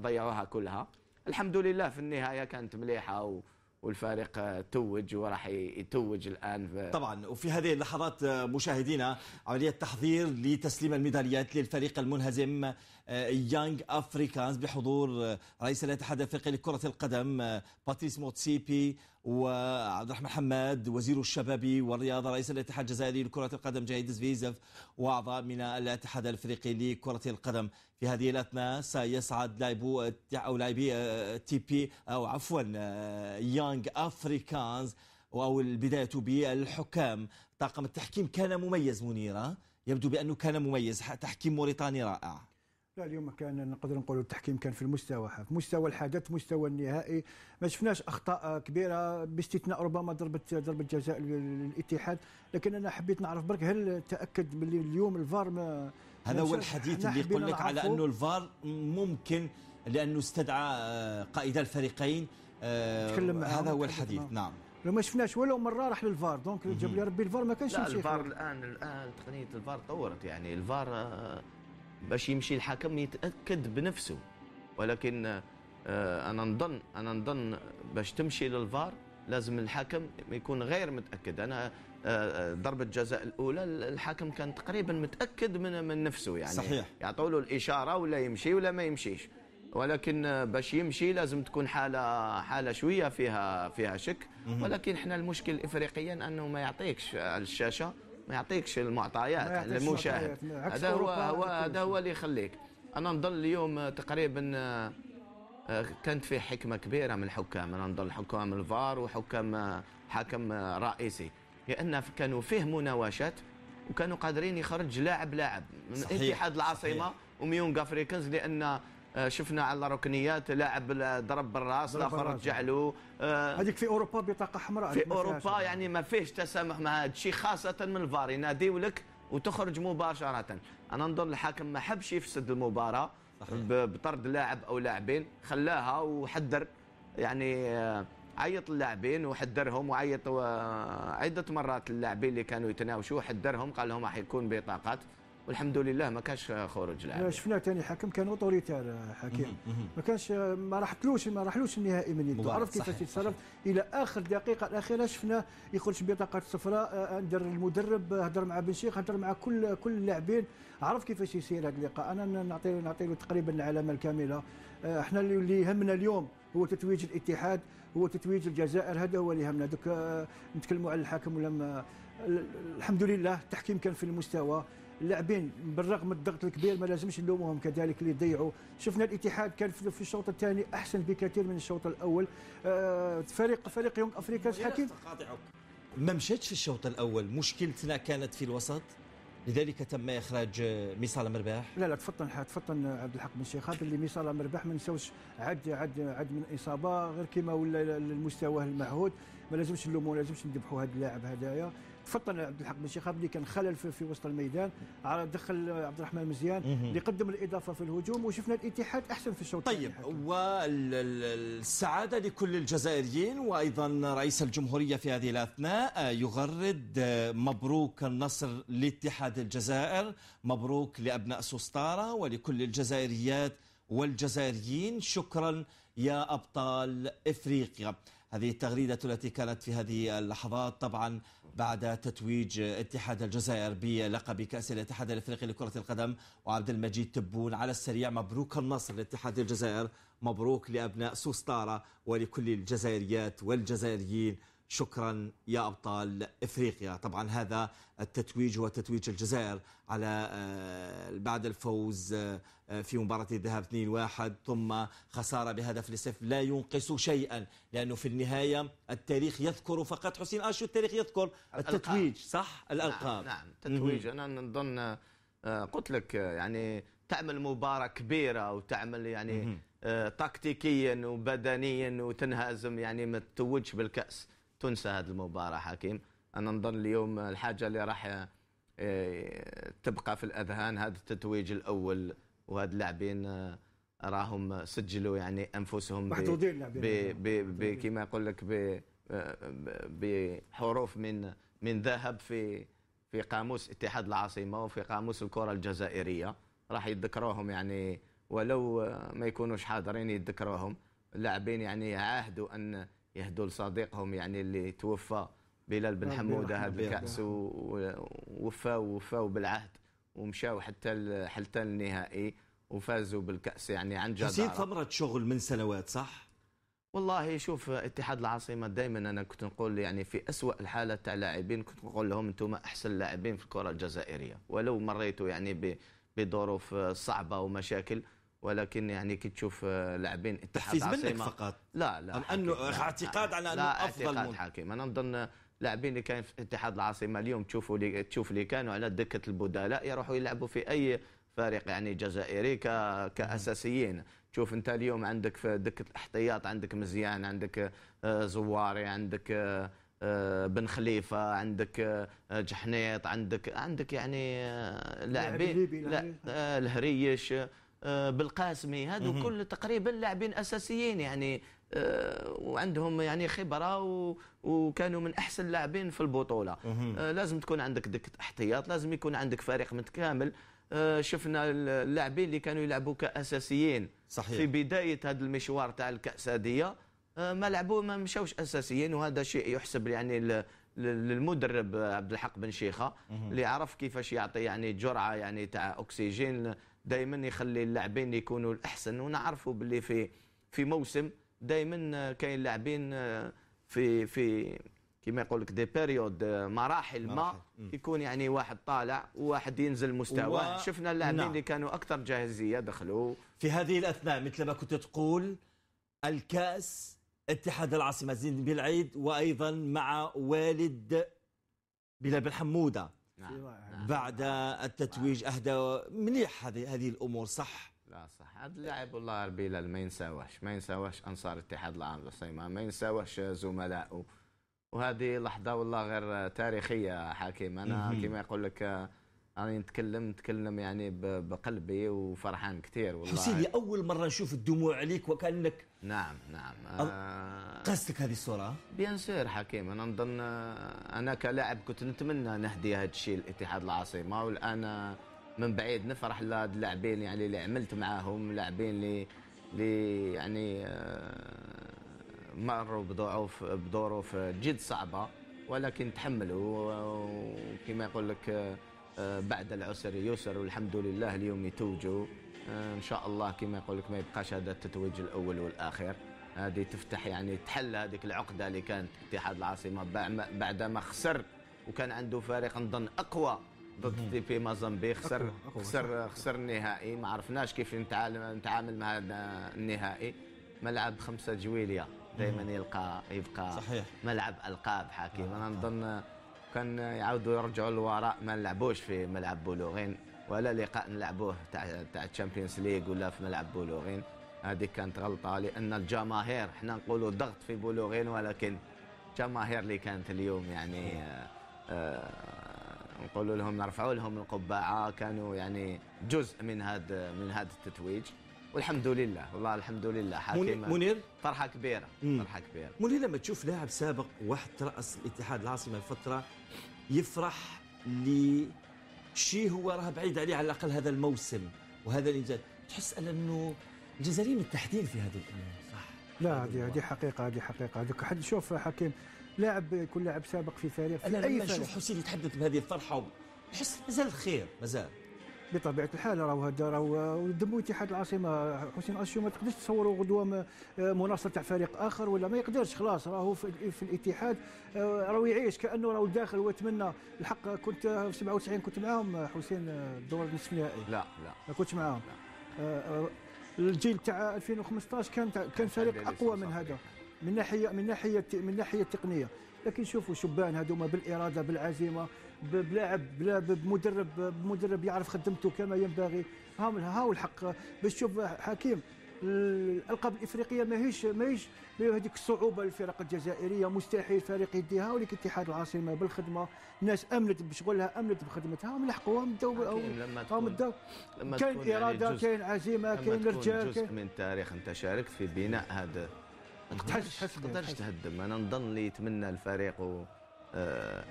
ضيعوها كلها. الحمد لله في النهاية كانت مليحة و والفريق توج وراح يتوج الآن طبعا وفي هذه اللحظات مشاهدينا عملية تحضير لتسليم الميداليات للفريق المنهزم يانج افريكانز بحضور رئيس الاتحاد الافريقي لكرة القدم باتريس موتسيبي وعبد الرحمن حماد وزير الشباب والرياضة رئيس الاتحاد الجزائري لكرة القدم جايد زفيزف وأعضاء من الاتحاد الافريقي لكرة القدم. في هذه الأثناء سيصعد لاعبو أو لاعبي تي بي أو عفوا يانج افريكانز أو البداية بالحكام. طاقم التحكيم كان مميز منيرة. يبدو بأنه كان مميز. تحكيم موريتاني رائع. لا اليوم كان نقدر نقولوا التحكيم كان في المستوى في مستوى الحدث مستوى النهائي. ما شفناش أخطاء كبيرة باستثناء ربما ضربة ضربة جزاء الاتحاد لكن أنا حبيت نعرف برك هل تأكد باللي اليوم الفار ما هذا هو الحديث اللي يقول لك على أنه الفار ممكن لأنه استدعى قائد الفريقين. تكلم هذا هو الحديث. نعم. لو ما شفناش ولو مرة راح لل VAR. donc جاب لي ربي الفار ما كانش لا الفار الآن الآن تقنية الفار طورت. يعني الفار باش يمشي الحكم يتأكد بنفسه. ولكن أنا نظن أنا نظن باش تمشي للفار لازم الحكم يكون غير متأكد. أنا ضربة الجزاء الأولى الحكم كان تقريبا متأكد من من نفسه يعني. صحيح. يعطوا له الإشارة ولا يمشي ولا ما يمشيش. ولكن باش يمشي لازم تكون حالة حالة شوية فيها فيها شك. ولكن إحنا المشكل افريقيا أنه ما يعطيكش على الشاشة. ما يعطيكش المعطيات للمشاهد هذا هو هو هذا هو اللي يخليك. أنا نظل اليوم تقريبا كانت في حكمة كبيرة من الحكام. أنا نظل حكام الفار وحكام حكم رئيسي. لأن كانوا فيه مناوشات وكانوا قادرين يخرج لاعب لاعب من اتحاد العاصمة وميونغ أفريكانز لأن شفنا على ركنيات لاعب ضرب بالراس الآخر رجع له. هذيك في أوروبا بطاقة حمراء في أوروبا يعني ما فيش تسامح مع هذا الشيء خاصة من الفار. يناديو لك وتخرج مباشرة. أنا نظن الحاكم ما حبش يفسد المباراة بطرد لاعب أو لاعبين خلاها وحذر. يعني عيط اللاعبين وحذرهم وعيط عدة مرات اللاعبين اللي كانوا يتناوشوا حذرهم قال لهم راح يكون بطاقات. والحمد لله ما كانش خروج لاعب شفنا ثاني حكم كان اوتوريتير حكيم. ما كانش ما راحتلوش ما راحلوش النهائي من يده عرف كيفاش يتصرف إلى آخر دقيقة الأخيرة شفنا يخرج بطاقة صفراء ندر المدرب هدر مع بن شيخ هدر مع كل كل اللاعبين. عرف كيفاش يسير هذا اللقاء. أنا نعطي نعطي له تقريبا العلامة الكاملة. إحنا اللي يهمنا اليوم هو تتويج الاتحاد هو تتويج الجزائر. هذا هو اللي يهمنا. دوك نتكلموا على الحكم ولما الحمد لله التحكيم كان في المستوى. اللاعبين بالرغم من الضغط الكبير ما لازمش نلومهم كذلك اللي ضيعوا. شفنا الاتحاد كان في الشوط الثاني أحسن بكثير من الشوط الأول. آه فريق فريق يونغ افريكا حكيم؟ ما مشاتش في الشوط الأول. مشكلتنا كانت في الوسط. لذلك تم إخراج ميصال مرباح. لا لا تفطن تفطن عبد الحق بن شيخاب اللي ميصال مرباح ما نساوش عد عد عد من إصابة. غير كما ولا المستوى المعهود. ما لازمش نلوموا ما لازمش نذبحوا هذا اللاعب هذايا تفطن عبد الحق بن شيخاب اللي كان خلل في, في وسط الميدان دخل عبد الرحمن مزيان اللي قدم الإضافة في الهجوم وشفنا الاتحاد أحسن في الشوط طيب والسعادة لكل الجزائريين وأيضا رئيس الجمهورية في هذه الأثناء يغرد مبروك النصر لاتحاد الجزائر مبروك لأبناء سوستارا ولكل الجزائريات والجزائريين شكرا يا أبطال إفريقيا. هذه التغريدة التي كانت في هذه اللحظات طبعا بعد تتويج اتحاد الجزائر بلقب كأس الاتحاد الإفريقي لكرة القدم. وعبد المجيد تبون على السريع مبروك النصر لاتحاد الجزائر. مبروك لأبناء سوستارا ولكل الجزائريات والجزائريين. شكرا يا أبطال إفريقيا. طبعا هذا التتويج هو تتويج الجزائر على بعد الفوز في مباراة الذهاب 2-1 ثم خسارة بهدف لصفر. لا ينقص شيئا لأنه في النهاية التاريخ يذكر فقط حسين اشو التاريخ يذكر التتويج صح؟ الألقاب. نعم, نعم تتويج. أنا نظن قلت لك يعني تعمل مباراة كبيرة وتعمل يعني تكتيكيا وبدنيا وتنهزم يعني ما تتوجش بالكأس. تنسى هذه المباراة حكيم. أنا نظن اليوم الحاجة اللي راح تبقى في الأذهان هذا التتويج الأول وهذا اللاعبين راهم سجلوا يعني أنفسهم كما يقول لك بحروف من من ذهب في في قاموس اتحاد العاصمة وفي قاموس الكرة الجزائرية. راح يتذكروهم يعني ولو ما يكونوش حاضرين يتذكروهم. اللاعبين يعني عاهدوا أن يهدوا لصديقهم يعني اللي توفى بلال بن حمودة هذا. الكأس ووفاو وفاو بالعهد ومشاو حتى حتى النهائي وفازوا بالكأس يعني عن جدارة ثمرة شغل من سنوات صح؟ والله شوف اتحاد العاصمة دائما أنا كنت نقول يعني في أسوأ الحالات تاع لاعبين كنت نقول لهم أنتم أحسن لاعبين في الكرة الجزائرية ولو مريتوا يعني بظروف صعبة ومشاكل ولكن يعني كي تشوف لاعبين اتحاد تحفيز منك فقط. لا لا أم لا، اعتقاد على أنه لا أفضل اعتقاد من- حكيم. أنا نظن لاعبين اللي كان في اتحاد العاصمة اليوم تشوفوا اللي تشوف اللي كانوا على دكة البدلاء يروحوا يلعبوا في أي فريق يعني جزائري ك... كأساسيين. تشوف أنت اليوم عندك في دكة الاحتياط عندك مزيان عندك آه، زواري عندك آه، آه، بن خليفة عندك آه، جحنيط عندك عندك يعني آه، لاعبين. لا. آه، الهريش آه، بالقاسمي هذو كل تقريبا لاعبين أساسيين يعني آه، وعندهم يعني خبرة و- وكانوا من أحسن اللاعبين في البطولة. آه، لازم تكون عندك دكه احتياط لازم يكون عندك فريق متكامل. آه، شفنا اللاعبين اللي كانوا يلعبوا كأساسيين. صحيح. في بداية هذا المشوار تاع الكاس هذه آه، ما لعبوا ما مشاوش أساسيين. وهذا شيء يحسب يعني للمدرب عبد الحق بن شيخة اللي عرف كيفاش يعطي يعني جرعة يعني تاع أكسجين دائما يخلي اللاعبين يكونوا الأحسن ونعرفوا باللي في في موسم دائما كاين لاعبين آه، في في كما يقول لك دي بيريود آه، مراحل ما. يكون يعني واحد طالع وواحد ينزل مستواه و- شفنا اللاعبين نعم. اللي كانوا أكثر جاهزية دخلوا في هذه الأثناء مثل ما كنت تقول الكأس اتحاد العاصمة زين بالعيد وأيضا مع والد بلال بن حمودة نعم. نعم. بعد التتويج أهدى مليح هذه هذه الأمور صح لا صح هذا اللاعب والله بلال ما ينساوهش ما ينساوهش أنصار اتحاد العام للصيمه ما ينساوهش زملائه وهذه لحظة والله غير تاريخية حكيم أنا. كما يقول لك أنا نتكلم نتكلم يعني بقلبي وفرحان كثير والله. حسين لأول مرة نشوف الدموع عليك وكأنك نعم نعم. آه قصدك هذه الصورة؟ بيان سير حكيم أنا نظن آه، أنا كلاعب كنت نتمنى نهدي هذا الشيء لاتحاد العاصمة والآن من بعيد نفرح لهاد اللاعبين يعني اللي عملت معاهم لاعبين اللي اللي يعني آه، مروا بظروف بظروف جد صعبة ولكن تحملوا وكما يقول لك بعد العسر يسر والحمد لله اليوم يتوجوا آه، إن شاء الله كما يقول لك ما يبقاش هذا التتويج الأول والاخير هذه تفتح يعني تحل هذيك العقدة اللي كانت اتحاد العاصمة بعد- بعدما خسر وكان عنده فريق نظن أقوى ضد تي بي موزمبيق خسر أقوى، أقوى، خسر خسر النهائي. ما عرفناش كيف نتعامل نتعامل مع هذا النهائي. ملعب خمسة جويلية. دائما يلقى يبقى صحيح. ملعب ألقاب حكيم. أنا نظن كان يعاودوا يرجعوا للوراء ما نلعبوش في ملعب بولوغين ولا لقاء نلعبوه تاع تاع ال Champions League ولا في ملعب بولوغين. هذه كانت غلطة لأن الجماهير إحنا نقولوا ضغط في بولوغين ولكن الجماهير اللي كانت اليوم يعني آه، آه، نقولوا لهم نرفعوا لهم القبعة كانوا يعني جزء من هذا من هذا التتويج. والحمد لله والله الحمد لله حكيم منير فرحه كبيرة مم. فرحه كبيرة. منير لما تشوف لاعب سابق واحد ترأس الاتحاد العاصمة فترة يفرح لشيء هو راه بعيد عليه على الأقل هذا الموسم وهذا الإنجاز تحس على أنه الجزائريين متحدين في هذه الأمور صح. لا هذه هذه حقيقة هذه حقيقة. هذوك حد شوف حكيم لاعب يكون لاعب سابق في فريق في أي لما نشوف حسين يتحدث بهذه الفرحة نحس مازال خير مازال. بطبيعة الحال راهو هذا راهو دمو اتحاد العاصمة. حسين أسيو ما تقدرش تصوروا غدوة مناصر تاع فريق آخر ولا ما يقدرش خلاص راهو في, في الاتحاد. آه، راهو يعيش كأنه راهو داخل ويتمنى. الحق كنت في 97 كنت معاهم حسين آه، دور النصف النهائي لا لا. ما كنتش معاهم. آه، آه، الجيل تاع 2015 كان كان فريق أقوى من هذا من ناحيه من ناحيه من ناحية التقنية. لكن شوفوا شبان هذوما بالإرادة بالعزيمة. بلاعب بلا- بمدرب بمدرب يعرف خدمته كما ينبغي. هاو هاو الحق. باش تشوف حكيم الالقاب الافريقيه ماهيش ماهيش ما هذيك الصعوبة للفرق الجزائرية. مستحيل فريق يديها ولك اتحاد العاصمة بالخدمة. الناس أمنت بشغلها أمنت بخدمتها. هم لحقوها مدوا حكيم لما هم مدوا كاين يعني إرادة جزء- كاين عزيمة لما كاين تكون رجال جزء من التاريخ أنت شاركت في بناء هذا. ما تحس- تقدرش. تهدم. أنا نظن اللي يتمنى الفريق و-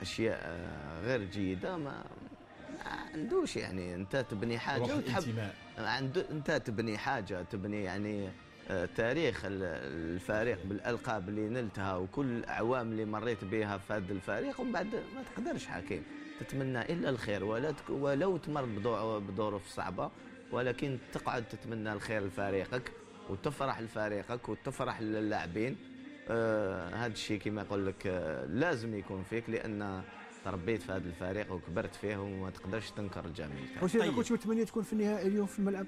أشياء آه، غير جيدة ما ما عندوش يعني أنت تبني حاجة وتحب. عنده أنت تبني حاجة تبني يعني آه، تاريخ ال- الفريق بالألقاب اللي نلتها وكل الاعوام اللي مريت بها في هذا الفريق ومن بعد ما تقدرش حكيم تتمنى إلا الخير ولا ولو تمر بظروف صعبة ولكن تقعد تتمنى الخير لفريقك وتفرح لفريقك وتفرح للاعبين آه هذا الشيء كما يقول لك آه لازم يكون فيك لأن تربيت في هذا الفريق وكبرت فيه وما تقدرش تنكر الجميل واش طيب. كنت متمنى تكون في النهائي اليوم في الملعب؟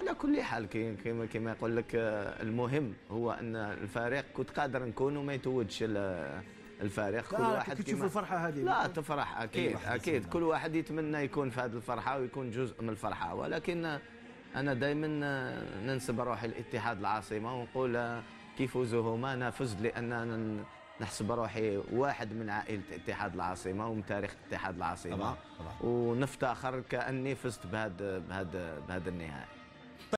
على كل حال كي- كما كما يقول لك آه، المهم هو أن الفريق كنت قادر نكون وما يتوجش ال- الفريق. كل واحد تشوف الفرحة هذه. لا تفرح أكيد أكيد. كل واحد يتمنى يكون في هذه الفرحة ويكون جزء من الفرحة. ولكن آه، أنا دائما ننسب روحي الاتحاد العاصمة ونقول كي فوزوا هما أنا فزت لأن أنا ن- نحسب روحي واحد من عائلة اتحاد العاصمة ومن تاريخ اتحاد العاصمة. طبعا طبعا ونفتخر كأني فزت بهذا بهذا بهذا النهائي.